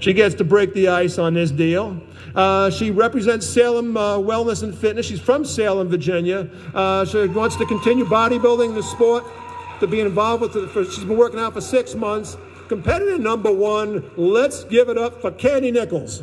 She gets to break the ice on this deal. Uh, she represents Salem uh, Wellness and Fitness. She's from Salem, Virginia. Uh, she wants to continue bodybuilding the sport, to be involved with it. She's been working out for six months. Competitor number one, let's give it up for Candi Nichols.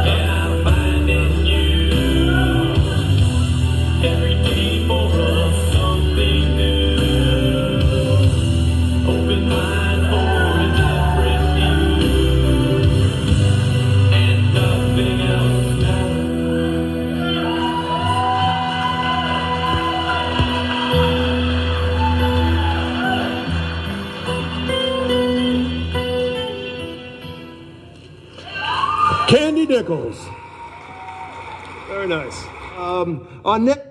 Candi Nichols. Very nice. Um, our next